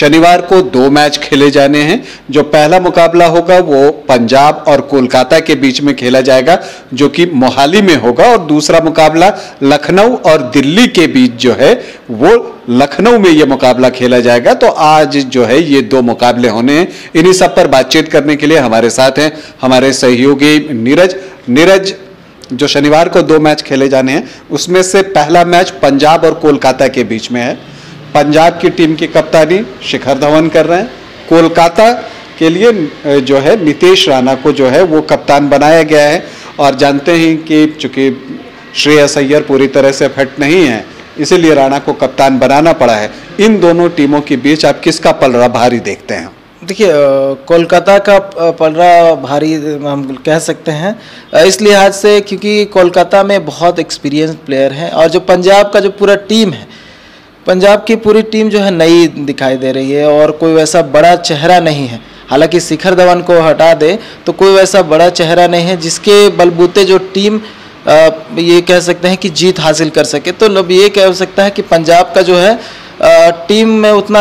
शनिवार को दो मैच खेले जाने हैं। जो पहला मुकाबला होगा वो पंजाब और कोलकाता के बीच में खेला जाएगा, जो कि मोहाली में होगा। और दूसरा मुकाबला लखनऊ और दिल्ली के बीच जो है, वो लखनऊ में ये मुकाबला खेला जाएगा। तो आज जो है, ये दो मुकाबले होने हैं। इन्हीं सब पर बातचीत करने के लिए हमारे साथ हैं हमारे सहयोगी नीरज। नीरज, जो शनिवार को दो मैच खेले जाने हैं, उसमें से पहला मैच पंजाब और कोलकाता के बीच में है। पंजाब की टीम की कप्तानी शिखर धवन कर रहे हैं। कोलकाता के लिए जो है, नितेश राणा को जो है, वो कप्तान बनाया गया है। और जानते हैं कि चूँकि श्रेयस अय्यर पूरी तरह से फिट नहीं है, इसीलिए राणा को कप्तान बनाना पड़ा है। इन दोनों टीमों के बीच आप किसका पलड़ा भारी देखते हैं? देखिए कोलकाता का पलड़ा भारी, हम कह सकते हैं। इस लिहाज से क्योंकि कोलकाता में बहुत एक्सपीरियंस प्लेयर हैं और जो पंजाब का जो पूरा टीम है पंजाब की पूरी टीम जो है नई दिखाई दे रही है और कोई वैसा बड़ा चेहरा नहीं है। हालाँकि शिखर धवन को हटा दे तो कोई वैसा बड़ा चेहरा नहीं है जिसके बलबूते जो टीम ये कह सकते हैं कि जीत हासिल कर सके। तो अब ये कह सकता है कि पंजाब का जो है टीम में उतना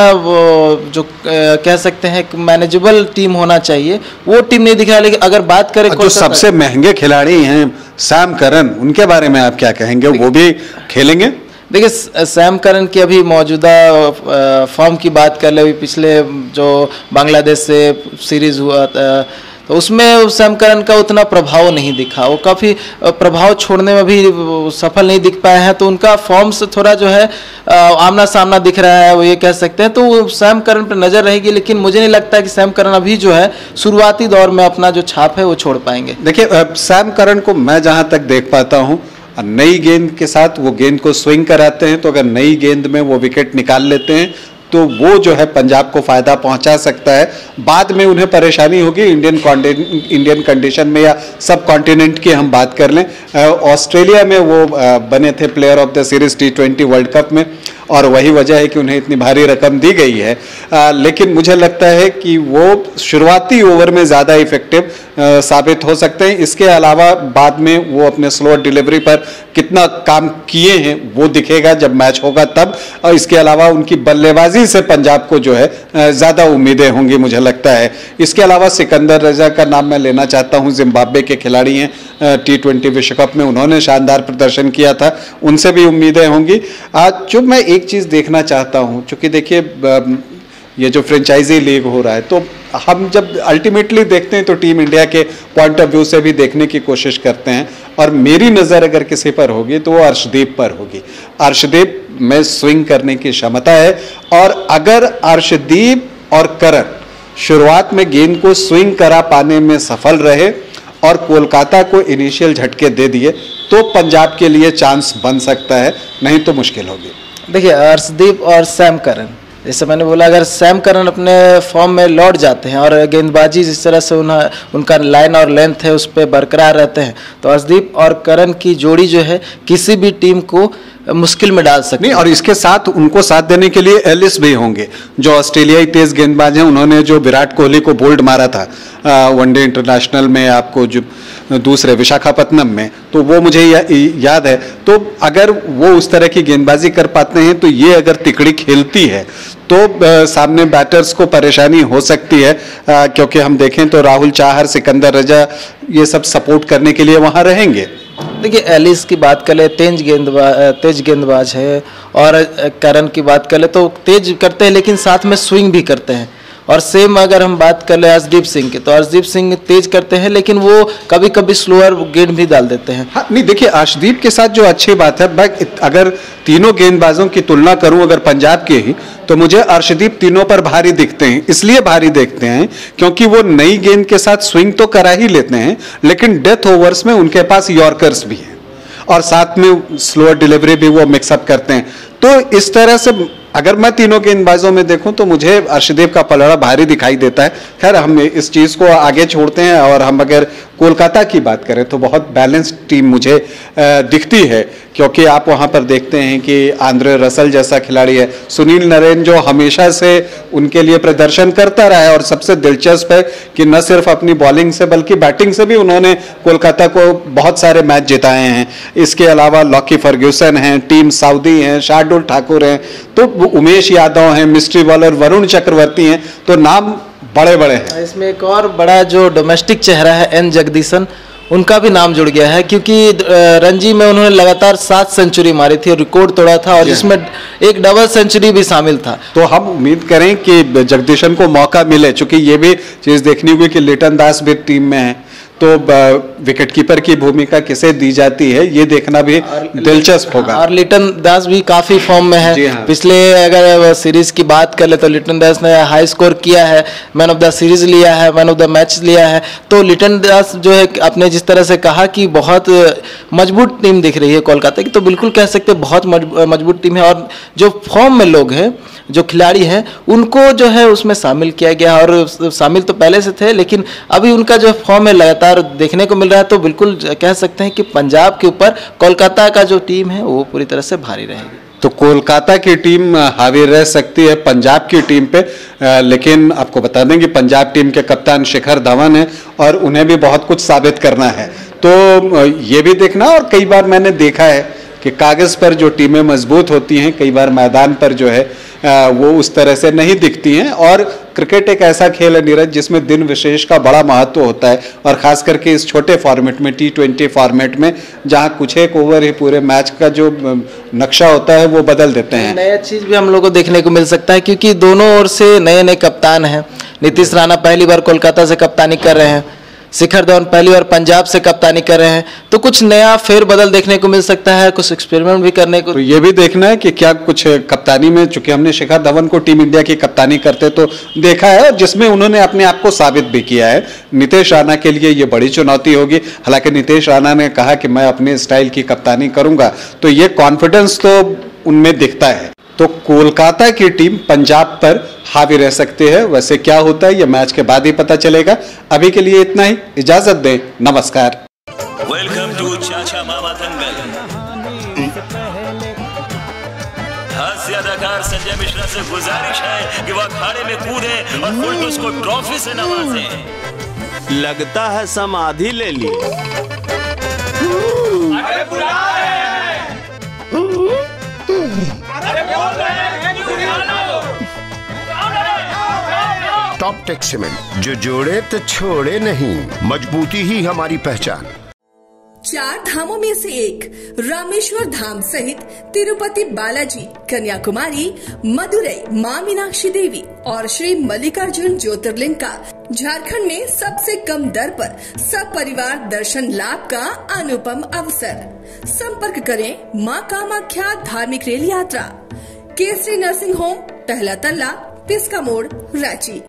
जो कह सकते हैं मैनेजेबल टीम होना चाहिए। वो टीम नहीं दिख रहा लेकिन अगर बात करें जो सबसे महँगे खिलाड़ी हैं सैम करन उनके बारे में आप क्या कहेंगे? वो भी खेलेंगे? देखिए सैम करन की अभी मौजूदा फॉर्म की बात कर ले, अभी पिछले जो बांग्लादेश से सीरीज़ हुआ था तो उसमें सैम करन का उतना प्रभाव नहीं दिखा। वो काफ़ी प्रभाव छोड़ने में भी सफल नहीं दिख पाए हैं तो उनका फॉर्म से थोड़ा जो है आमना सामना दिख रहा है, वो ये कह सकते हैं। तो सैम करन पर नज़र रहेगी, लेकिन मुझे नहीं लगता कि सैम करन अभी जो है, शुरुआती दौर में अपना जो छाप है, वो छोड़ पाएँगे। देखिए सैम करन को मैं जहाँ तक देख पाता हूँ नई गेंद के साथ वो गेंद को स्विंग कराते हैं तो अगर नई गेंद में वो विकेट निकाल लेते हैं तो वो जो है पंजाब को फ़ायदा पहुँचा सकता है। बाद में उन्हें परेशानी होगी इंडियन इंडियन कंडीशन में या सब कॉन्टिनेंट की हम बात कर लें। ऑस्ट्रेलिया में वो बने थे player of the series T twenty world cup में। और वही वजह है कि उन्हें इतनी भारी रकम दी गई है। आ, लेकिन मुझे लगता है कि वो शुरुआती ओवर में ज़्यादा इफ़ेक्टिव साबित हो सकते हैं। इसके अलावा बाद में वो अपने स्लो डिलीवरी पर कितना काम किए हैं वो दिखेगा जब मैच होगा तब। और इसके अलावा उनकी बल्लेबाजी से पंजाब को जो है ज़्यादा उम्मीदें होंगी मुझे लगता है। इसके अलावा सिकंदर रजा का नाम मैं लेना चाहता हूँ जिम्बाब्वे के खिलाड़ी हैं। टी ट्वेंटी विश्व कप में उन्होंने शानदार प्रदर्शन किया था। उनसे भी उम्मीदें होंगी। आज जो मैं एक चीज़ देखना चाहता हूँ, चूँकि देखिए ये जो फ्रेंचाइजी लीग हो रहा है तो हम जब अल्टीमेटली देखते हैं तो टीम इंडिया के पॉइंट ऑफ़ व्यू से भी देखने की कोशिश करते हैं। और मेरी नज़र अगर किसी पर होगी तो वो अर्शदीप पर होगी। अर्शदीप में स्विंग करने की क्षमता है। और अगर अर्शदीप और करण शुरुआत में गेंद को स्विंग करा पाने में सफल रहे और कोलकाता को इनिशियल झटके दे दिए तो पंजाब के लिए चांस बन सकता है, नहीं तो मुश्किल होगी। देखिए, अर्शदीप और सैम करन जैसे मैंने बोला, अगर सैम करन अपने फॉर्म में लौट जाते हैं और गेंदबाजी जिस तरह से उन्हें, उनका लाइन और लेंथ है, उस पर बरकरार रहते हैं तो अर्शदीप और करण की जोड़ी जो है, किसी भी टीम को मुश्किल में डाल सकते नहीं और इसके साथ उनको साथ देने के लिए एलिस भी होंगे जो ऑस्ट्रेलियाई तेज गेंदबाज हैं उन्होंने जो विराट कोहली को बोल्ड मारा था वनडे इंटरनेशनल में आपको जो दूसरे विशाखापट्टनम में तो वो मुझे या, याद है। तो अगर वो उस तरह की गेंदबाजी कर पाते हैं तो ये अगर तिकड़ी खेलती है तो आ, सामने बैटर्स को परेशानी हो सकती है आ, क्योंकि हम देखें तो राहुल चाहर सिकंदर रजा ये सब सपोर्ट करने के लिए वहाँ रहेंगे। देखिए एलिस की बात कर ले, तेज गेंदबाज तेज गेंदबाज है, और करण की बात कर ले तो तेज करते हैं, लेकिन साथ में स्विंग भी करते हैं। और सेम अगर हम बात कर ले अर्शदीप सिंह की तो अर्शदीप सिंह तेज करते हैं, लेकिन वो कभी कभी स्लोअर गेंद भी डाल देते हैं। हाँ नहीं, देखिए अर्शदीप के साथ जो अच्छी बात है मैं अगर तीनों गेंदबाजों की तुलना करूँ, अगर पंजाब के ही तो मुझे अर्शदीप तीनों पर भारी दिखते हैं, इसलिए भारी देखते हैं, क्योंकि वो नई गेंद के साथ स्विंग तो करा ही लेते हैं, लेकिन डेथ ओवर्स में उनके पास यॉर्कर्स भी हैं। और साथ में स्लोअर डिलीवरी भी वो मिक्सअप करते हैं। तो इस तरह से अगर मैं तीनों के इन बाजों में देखूँ तो मुझे अर्शदेव का पलड़ा भारी दिखाई देता है। खैर, हम इस चीज़ को आगे छोड़ते हैं और हम अगर कोलकाता की बात करें तो बहुत बैलेंस्ड टीम मुझे दिखती है, क्योंकि आप वहाँ पर देखते हैं कि आंद्रे रसल जैसा खिलाड़ी है। सुनील नरेन जो हमेशा से उनके लिए प्रदर्शन करता रहा है और सबसे दिलचस्प है कि न सिर्फ़ अपनी बॉलिंग से, बल्कि बैटिंग से भी उन्होंने कोलकाता को बहुत सारे मैच जिताए हैं। इसके अलावा लॉकी फर्ग्यूसन हैं टीम साउदी हैं शार्दुल ठाकुर हैं। तो उमेश यादव हैं मिस्ट्री बॉलर वरुण चक्रवर्ती हैं। तो नाम बड़े बड़े हैं इसमें एक और बड़ा जो डोमेस्टिक चेहरा है एन जगदीशन उनका भी नाम जुड़ गया है क्योंकि रणजी में उन्होंने लगातार सात सेंचुरी मारी थी और रिकॉर्ड तोड़ा था और जिसमें एक डबल सेंचुरी भी शामिल था। तो हम उम्मीद करें कि जगदीशन को मौका मिले चूँकि ये भी चीज़ देखनी हुई कि लिटन दास भी टीम में है। तो विकेट कीपर की भूमिका किसे दी जाती है ये देखना भी दिलचस्प होगा। और लिटन दास भी काफ़ी फॉर्म में है। हाँ। पिछले अगर सीरीज़ की बात कर ले तो लिटन दास ने हाई स्कोर किया है मैन ऑफ़ द सीरीज़ लिया है मैन ऑफ़ द मैच लिया है। तो लिटन दास जो है आपने जिस तरह से कहा कि बहुत मज़बूत टीम दिख रही है कोलकाता की तो बिल्कुल कह सकते बहुत मज़बूत टीम है। और जो फॉर्म में लोग हैं जो खिलाड़ी हैं, उनको जो है उसमें शामिल किया गया और शामिल तो पहले से थे, लेकिन अभी उनका जो फॉर्म है लगातार देखने को मिल रहा है तो बिल्कुल कह सकते हैं कि पंजाब के ऊपर कोलकाता का जो टीम है, वो पूरी तरह से भारी रहेगी। तो कोलकाता की टीम हावी रह सकती है पंजाब की टीम पे लेकिन आपको बता दें कि पंजाब टीम के कप्तान शिखर धवन है और उन्हें भी बहुत कुछ साबित करना है। तो ये भी देखना और कई बार मैंने देखा है कि कागज़ पर जो टीमें मज़बूत होती हैं, कई बार मैदान पर जो है वो उस तरह से नहीं दिखती हैं। और क्रिकेट एक ऐसा खेल है नीरज, जिसमें दिन विशेष का बड़ा महत्व होता है। और ख़ास करके इस छोटे फॉर्मेट में टी ट्वेंटी फॉर्मेट में, जहाँ कुछ एक ओवर ही पूरे मैच का जो नक्शा होता है, वो बदल देते हैं। नया चीज़ भी हम लोग को देखने को मिल सकता है, क्योंकि दोनों ओर से नए नए कप्तान हैं। नीतीश राणा पहली बार कोलकाता से कप्तानी कर रहे हैं। शिखर धवन पहली बार पंजाब से कप्तानी कर रहे हैं। तो कुछ नया फेर बदल देखने को मिल सकता है, कुछ एक्सपेरिमेंट भी करने को तो ये भी देखना है कि क्या कुछ कप्तानी में, चूँकि हमने शिखर धवन को टीम इंडिया की कप्तानी करते तो देखा है, जिसमें उन्होंने अपने आप को साबित भी किया है। नीतीश राणा के लिए ये बड़ी चुनौती होगी। हालाँकि नीतीश राणा ने कहा कि मैं अपने स्टाइल की कप्तानी करूँगा। तो ये कॉन्फिडेंस तो उनमें दिखता है। तो कोलकाता की टीम पंजाब पर हावी रह सकती है। वैसे क्या होता है ये मैच के बाद ही पता चलेगा। अभी के लिए इतना ही। इजाज़त दें। नमस्कार। वेलकम टू चाचा मामा अदाकार संजय मिश्रा से गुजारिश है कि वह अखाड़े में कूदे और फुलटूस को ट्रॉफी से नवाजे। लगता है समाधि ले ली। अरे टॉप टेक सीमेंट। जो जोड़े तो छोड़े नहीं। मजबूती ही हमारी पहचान। चार धामों में से एक, रामेश्वर धाम सहित तिरुपति बालाजी, कन्याकुमारी मदुरई माँ मीनाक्षी देवी और श्री मल्लिकार्जुन ज्योतिर्लिंग का झारखंड में सबसे कम दर पर सब परिवार दर्शन लाभ का अनुपम अवसर। संपर्क करें माँ कामाख्या धार्मिक रेल यात्रा। केसरी नर्सिंग होम, पहला तल्ला, पिस्का मोड़, रांची।